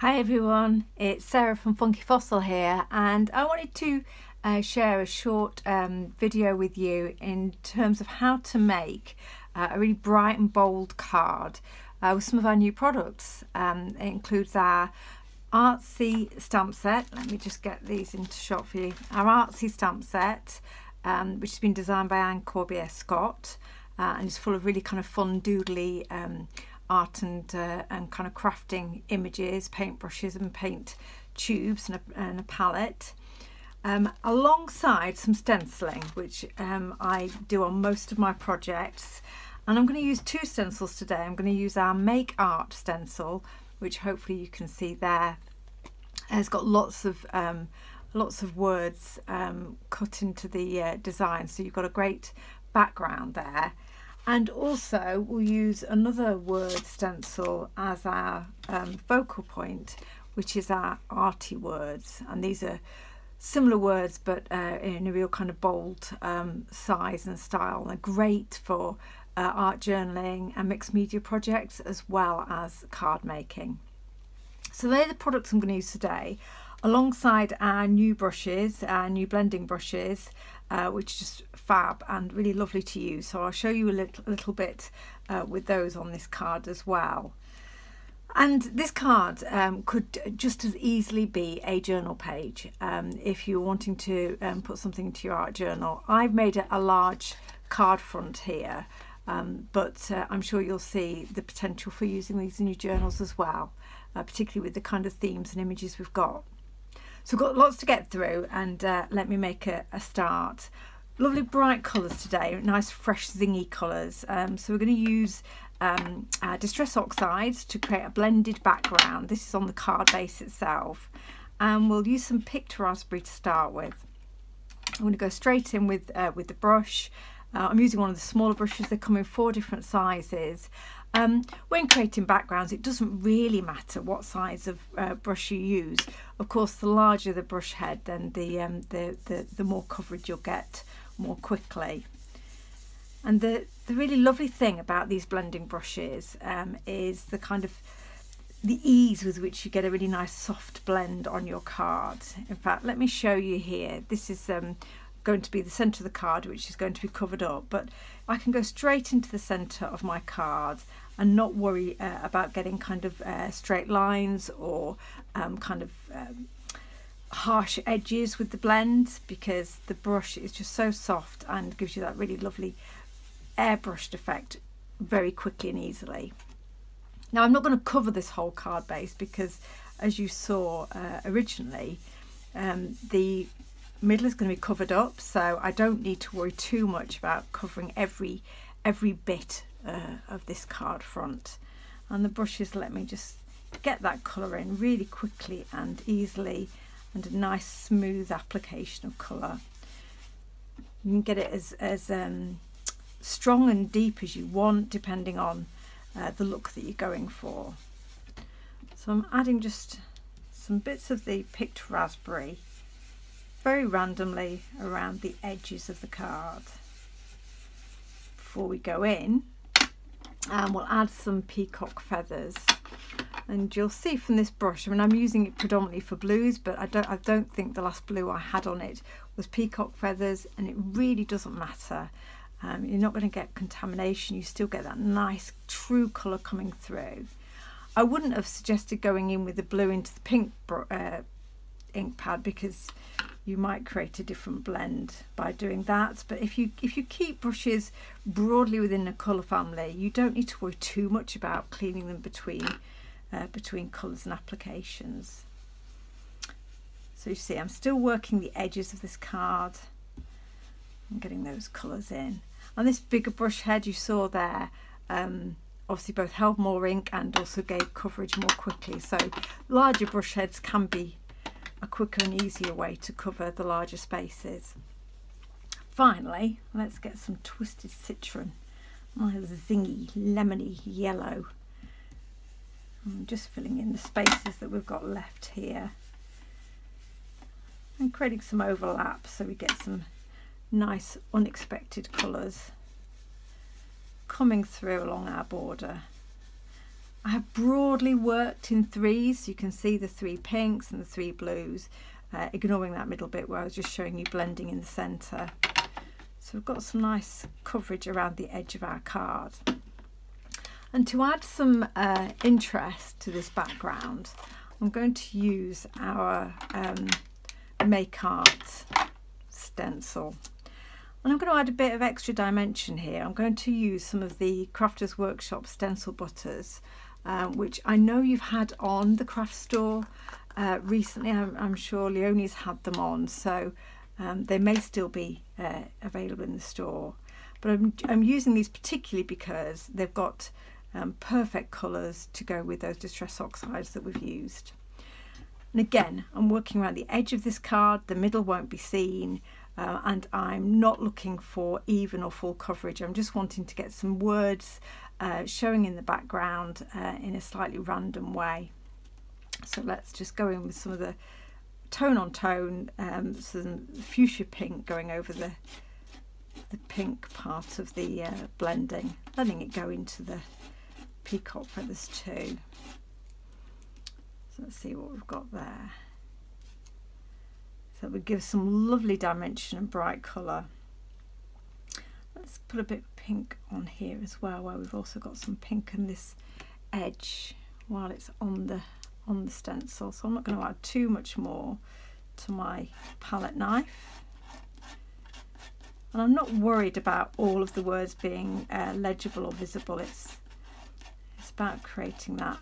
Hi everyone, it's Sarah from Funky Fossil here and I wanted to uh, share a short um, video with you in terms of how to make uh, a really bright and bold card uh, with some of our new products. Um, it includes our artsy stamp set, let me just get these into shot for you, our artsy stamp set um, which has been designed by Anne Corbier Scott uh, and is full of really kind of fun doodly um, art and uh, and kind of crafting images, paint brushes and paint tubes and a, and a palette. Um, alongside some stenciling, which um, I do on most of my projects. And I'm going to use two stencils today. I'm going to use our Make Art stencil, which hopefully you can see there. It's got lots of um, lots of words um, cut into the uh, design, so you've got a great background there and also we'll use another word stencil as our um, focal point which is our arty words. And these are similar words but uh, in a real kind of bold um, size and style. They're great for uh, art journaling and mixed media projects as well as card making. So they're the products I'm going to use today alongside our new brushes our new blending brushes uh, which is just fab and really lovely to use. So I'll show you a little, a little bit uh, with those on this card as well. And this card um, could just as easily be a journal page um, if you're wanting to um, put something into your art journal. I've made it a large card front here, um, but uh, I'm sure you'll see the potential for using these in your journals as well, uh, particularly with the kind of themes and images we've got. So we've got lots to get through and uh, let me make a, a, start. Lovely bright colours today, nice fresh zingy colours. Um, so we're going to use um, uh, Distress Oxides to create a blended background. This is on the card base itself. And we'll use some picked raspberry to start with. I'm going to go straight in with, uh, with the brush. Uh, I'm using one of the smaller brushes. They come in four different sizes. Um, when creating backgrounds, it doesn't really matter what size of uh, brush you use. Of course, the larger the brush head, then the, um, the, the, the more coverage you'll get more quickly. And the, the really lovely thing about these blending brushes um, is the kind of the ease with which you get a really nice soft blend on your card. In fact, let me show you here. This is um, going to be the centre of the card, which is going to be covered up, but I can go straight into the centre of my card and not worry uh, about getting kind of uh, straight lines or um, kind of um, harsh edges with the blend because the brush is just so soft and gives you that really lovely airbrushed effect very quickly and easily. Now I'm not going to cover this whole card base because as you saw uh, originally um, the middle is going to be covered up so I don't need to worry too much about covering every every bit uh, of this card front and the brushes let me just get that colour in really quickly and easily and a nice smooth application of colour. You can get it as, as um, strong and deep as you want depending on uh, the look that you're going for. So I'm adding just some bits of the picked raspberry very randomly around the edges of the card. Before we go in, and we'll add some peacock feathers. And you'll see from this brush I mean I'm using it predominantly for blues but I don't I don't think the last blue I had on it was peacock feathers and it really doesn't matter. Um, you're not going to get contamination you still get that nice true colour coming through. I wouldn't have suggested going in with the blue into the pink uh, ink pad because you might create a different blend by doing that. But if you if you keep brushes broadly within a colour family you don't need to worry too much about cleaning them between uh, between colours and applications. So you see I'm still working the edges of this card and getting those colours in. And this bigger brush head you saw there um, obviously both held more ink and also gave coverage more quickly. So larger brush heads can be a quicker and easier way to cover the larger spaces. Finally, let's get some twisted citron. My zingy, lemony yellow. I'm just filling in the spaces that we've got left here. And creating some overlap so we get some nice unexpected colours coming through along our border. I have broadly worked in threes. You can see the three pinks and the three blues, uh, ignoring that middle bit where I was just showing you blending in the centre. So we've got some nice coverage around the edge of our card. And to add some uh, interest to this background, I'm going to use our um, Make Art stencil. And I'm going to add a bit of extra dimension here. I'm going to use some of the Crafters Workshop stencil butters, uh, which I know you've had on the craft store uh, recently. I'm, I'm, sure Leonie's had them on, so um, they may still be uh, available in the store. But I'm, I'm using these particularly because they've got um, perfect colours to go with those distress oxides that we've used. And again, I'm working around the edge of this card, the middle won't be seen, uh, and I'm not looking for even or full coverage. I'm just wanting to get some words uh, showing in the background uh, in a slightly random way. So let's just go in with some of the tone on tone, um, some fuchsia pink going over the the pink part of the uh, blending, letting it go into the peacock feathers too. So let's see what we've got there. It would give some lovely dimension and bright colour. Let's put a bit of pink on here as well, where we've also got some pink in this edge while it's on the on the stencil. So I'm not going to add too much more to my palette knife. And I'm not worried about all of the words being uh, legible or visible. It's it's about creating that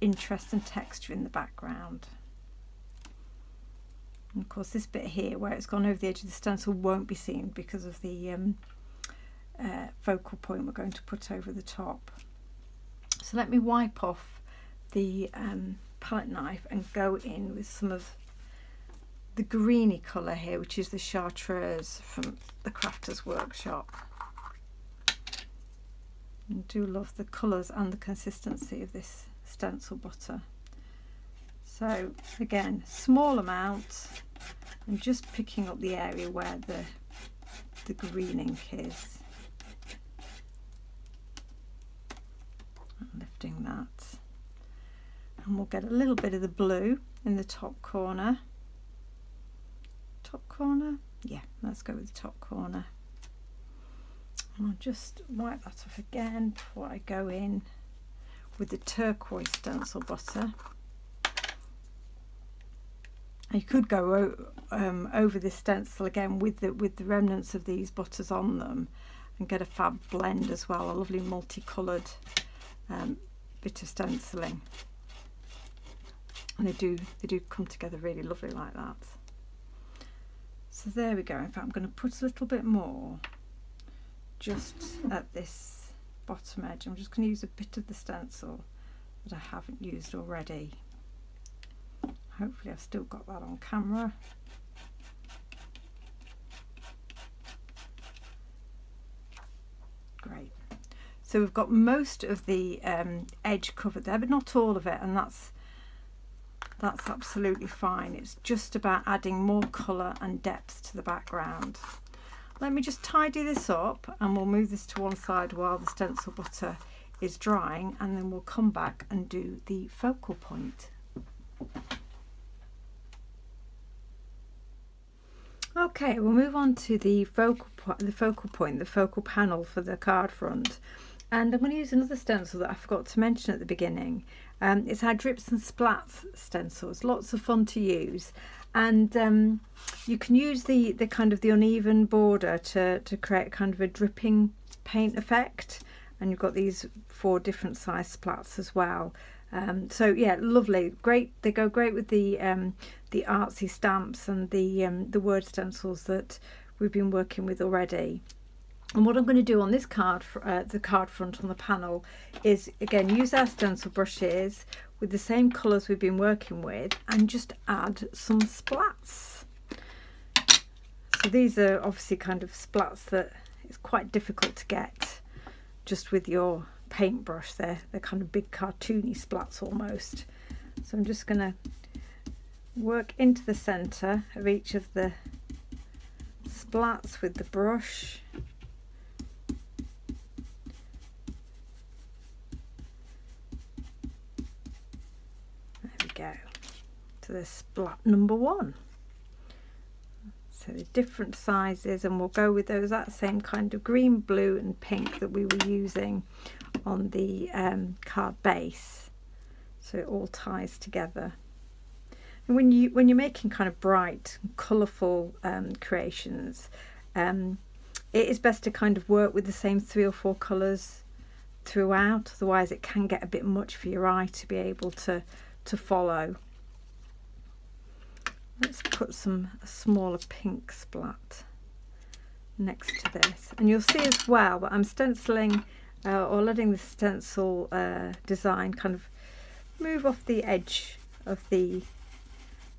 interest and texture in the background. And of course this bit here where it's gone over the edge of the stencil won't be seen because of the um, uh, focal point we're going to put over the top. So let me wipe off the um, palette knife and go in with some of the greeny colour here which is the chartreuse from the Crafters Workshop. I do love the colours and the consistency of this stencil butter. So again, small amount. I'm just picking up the area where the, the green ink is. lifting that. And we'll get a little bit of the blue in the top corner. Top corner? Yeah, let's go with the top corner. And I'll just wipe that off again before I go in with the turquoise stencil butter. You could go um, over this stencil again with the with the remnants of these butters on them and get a fab blend as well, a lovely multicoloured um, bit of stenciling. And they do they do come together really lovely like that. So there we go. In fact, I'm going to put a little bit more just at this bottom edge. I'm just going to use a bit of the stencil that I haven't used already. Hopefully I've still got that on camera. Great. So we've got most of the um, edge covered there, but not all of it, and that's that's absolutely fine. It's just about adding more colour and depth to the background. Let me just tidy this up and we'll move this to one side while the stencil butter is drying and then we'll come back and do the focal point. Okay, we'll move on to the focal the focal point, the focal panel for the card front. And I'm going to use another stencil that I forgot to mention at the beginning. Um, it's our Drips and Splats stencils, lots of fun to use and um, you can use the the kind of the uneven border to to create kind of a dripping paint effect and you've got these four different size splats as well um, so yeah lovely great they go great with the um, the artsy stamps and the um, the word stencils that we've been working with already and what I'm going to do on this card, uh, the card front on the panel, is again use our stencil brushes with the same colours we've been working with and just add some splats. So these are obviously kind of splats that it's quite difficult to get just with your paintbrush. They're, they're kind of big cartoony splats almost. So I'm just going to work into the centre of each of the splats with the brush There we go. So there's splat number one. So the different sizes and we'll go with those that same kind of green, blue and pink that we were using on the um, card base. So it all ties together. When you when you're making kind of bright, colourful um, creations, um, it is best to kind of work with the same three or four colours throughout. Otherwise, it can get a bit much for your eye to be able to to follow. Let's put some smaller pink splat next to this. And you'll see as well that I'm stenciling uh, or letting the stencil uh, design kind of move off the edge of the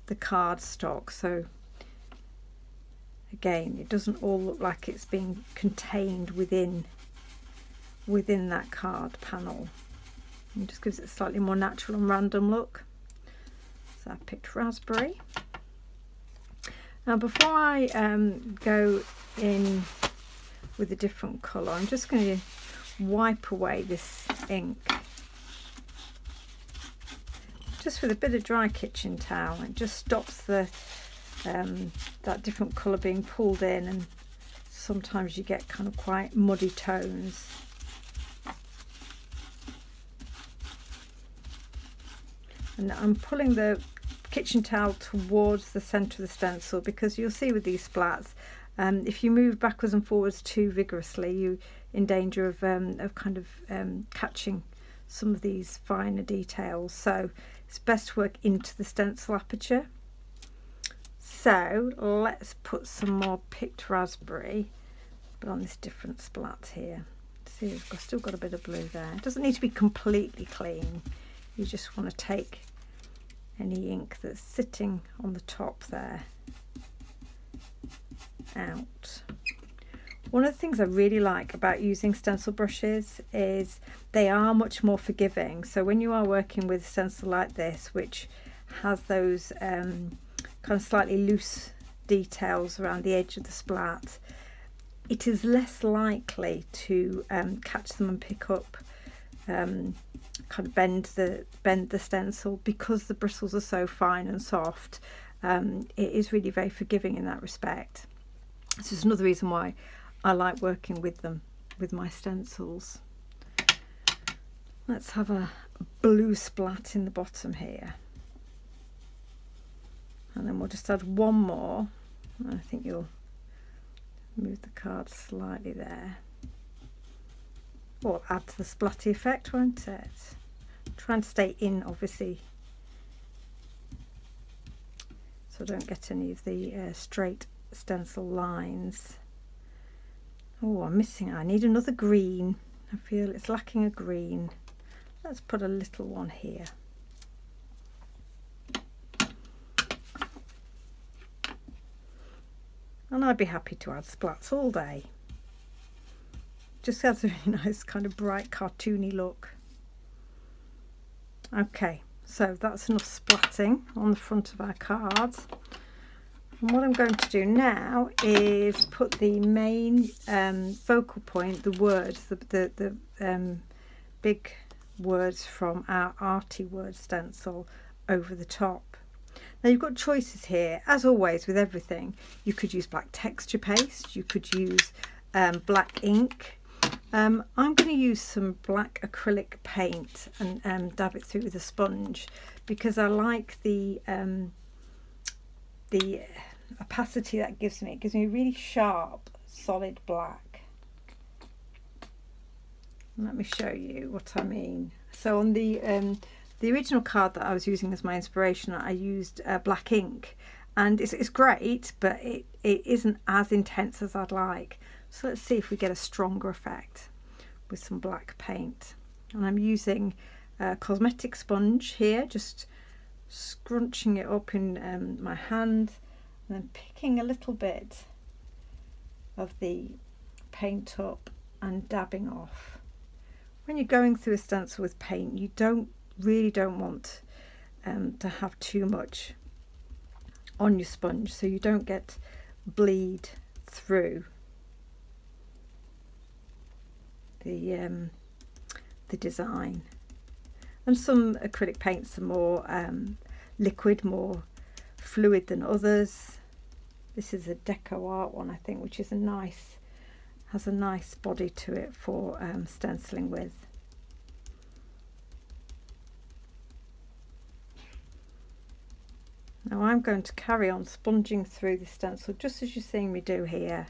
the card stock so again it doesn't all look like it's being contained within within that card panel. It just gives it a slightly more natural and random look. So I picked raspberry. Now before I um, go in with a different colour I'm just going to wipe away this ink just with a bit of dry kitchen towel it just stops the um, that different colour being pulled in and sometimes you get kind of quite muddy tones. And I'm pulling the kitchen towel towards the centre of the stencil because you'll see with these splats um, if you move backwards and forwards too vigorously you in danger of, um, of kind of um, catching some of these finer details. So it's best to work into the stencil aperture. So let's put some more picked raspberry but on this different splat here. See we've still got a bit of blue there. It doesn't need to be completely clean. You just want to take any ink that's sitting on the top there out. One of the things I really like about using stencil brushes is they are much more forgiving. So when you are working with a stencil like this, which has those um, kind of slightly loose details around the edge of the splat, it is less likely to um, catch them and pick up um, kind of bend the bend the stencil because the bristles are so fine and soft. Um, it is really very forgiving in that respect. so it's another reason why I like working with them, with my stencils. Let's have a blue splat in the bottom here. And then we'll just add one more. I think you'll move the card slightly there. Or add to the splatty effect, won't it? Trying to stay in, obviously, so I don't get any of the uh, straight stencil lines. Oh, I'm missing, I need another green. I feel it's lacking a green. Let's put a little one here. And I'd be happy to add splats all day. Just adds a really nice kind of bright cartoony look. Okay, so that's enough splatting on the front of our cards. And what I'm going to do now is put the main um, focal point, the words, the, the, the um, big words from our arty word stencil over the top. Now you've got choices here, as always with everything. You could use black texture paste, you could use um, black ink. Um, I'm going to use some black acrylic paint and um, dab it through with a sponge because I like the um, the opacity that gives me. It gives me a really sharp, solid black. Let me show you what I mean. So on the um, the original card that I was using as my inspiration, I used uh, black ink, and it's, it's great, but it, it isn't as intense as I'd like. So let's see if we get a stronger effect with some black paint. And I'm using a cosmetic sponge here, just scrunching it up in um, my hand and then picking a little bit of the paint up and dabbing off. When you're going through a stencil with paint, you don't really don't want um, to have too much on your sponge so you don't get bleed through the um, the design. And some acrylic paints are more um, liquid, more fluid than others. This is a deco art one, I think, which is a nice, has a nice body to it for um, stenciling with. Now I'm going to carry on sponging through the stencil just as you're seeing me do here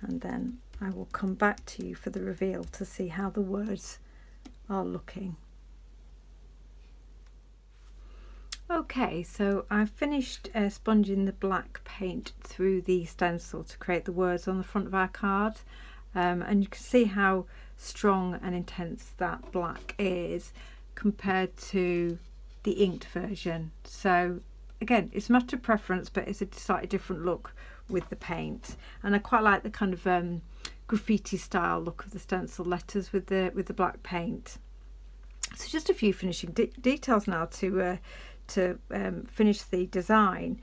and then I will come back to you for the reveal to see how the words are looking. Okay, so I've finished uh, sponging the black paint through the stencil to create the words on the front of our card um, and you can see how strong and intense that black is compared to the inked version. So again, it's a matter of preference, but it's a slightly different look with the paint. And I quite like the kind of um, graffiti style look of the stencil letters with the with the black paint. So just a few finishing de details now to uh, to um, finish the design.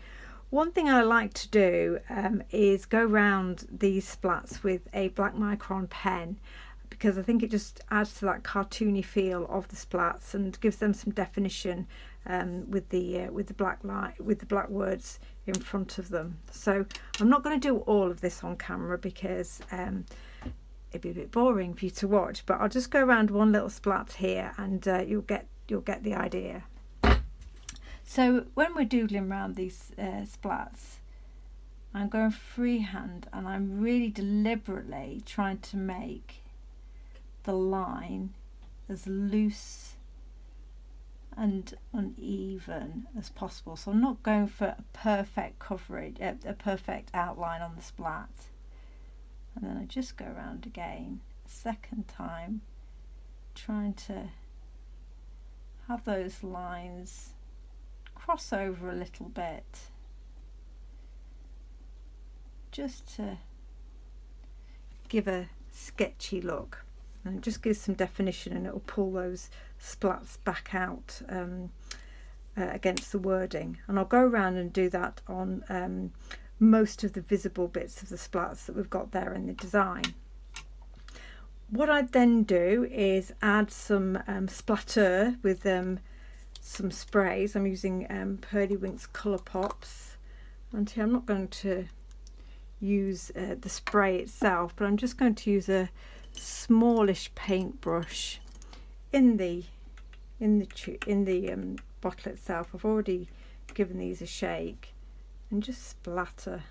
One thing I like to do um, is go around these splats with a black micron pen because I think it just adds to that cartoony feel of the splats and gives them some definition um, with the uh, with the black light with the black words in front of them. So I'm not going to do all of this on camera because um, it'd be a bit boring for you to watch. But I'll just go around one little splat here, and uh, you'll get you'll get the idea. So when we're doodling around these uh, splats, I'm going freehand and I'm really deliberately trying to make the line as loose and uneven as possible. So I'm not going for a perfect coverage, a, perfect outline on the splat. And then I just go around again, a second time, trying to have those lines cross over a little bit. Just to give a sketchy look. And just gives some definition and it will pull those splats back out um, uh, against the wording. And I'll go around and do that on um, most of the visible bits of the splats that we've got there in the design. What I'd then do is add some um, splatter with um, some sprays. I'm using um, Purlywinks Colour Pops and I'm not going to use uh, the spray itself but I'm just going to use a smallish paintbrush in the in the in the um, bottle itself. I've already given these a shake and just splatter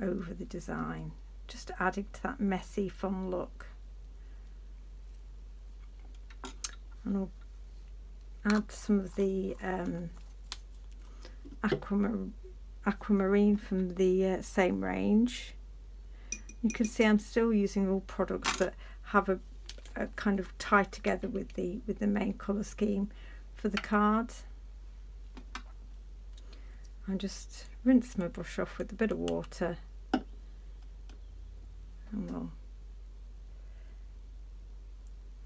over the design just adding to that messy fun look and I'll add some of the um, aquamar aquamarine from the uh, same range you can see I'm still using all products that have a, a kind of tie together with the with the main colour scheme for the card. I just rinse my brush off with a bit of water and we'll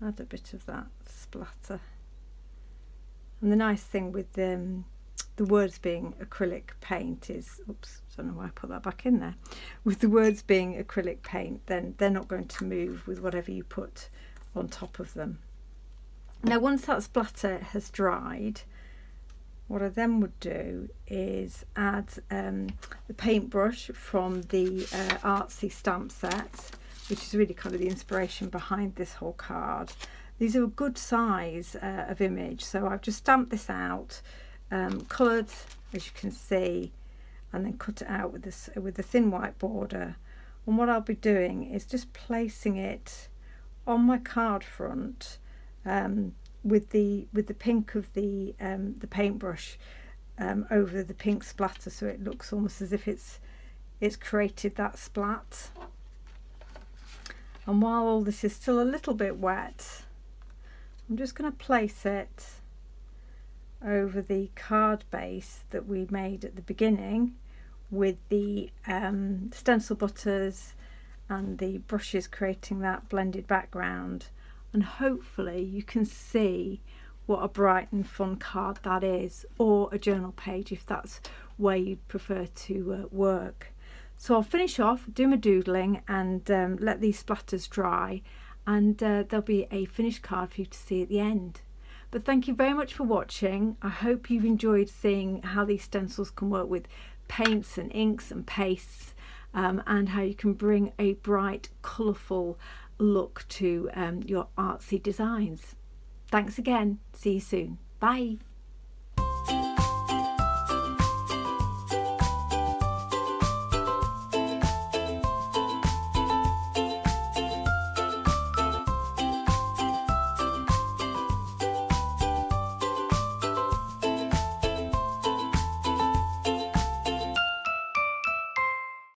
add a bit of that splatter. And the nice thing with um, the words being acrylic paint is, oops, don't know why I put that back in there. With the words being acrylic paint, then they're not going to move with whatever you put on top of them. Now once that splatter has dried, what I then would do is add um, the paintbrush from the uh, Artsy stamp set, which is really kind of the inspiration behind this whole card. These are a good size uh, of image, so I've just stamped this out um, coloured as you can see and then cut it out with this with a thin white border. And what I'll be doing is just placing it on my card front um, with the with the pink of the um, the paintbrush um, over the pink splatter so it looks almost as if it's it's created that splat and while all this is still a little bit wet I'm just going to place it over the card base that we made at the beginning with the um, stencil butters and the brushes creating that blended background and hopefully you can see what a bright and fun card that is or a journal page if that's where you'd prefer to uh, work. So I'll finish off, do my doodling and um, let these splatters dry and uh, there'll be a finished card for you to see at the end. But thank you very much for watching. I hope you've enjoyed seeing how these stencils can work with paints and inks and pastes um, and how you can bring a bright, colourful look to um, your artsy designs. Thanks again. See you soon. Bye.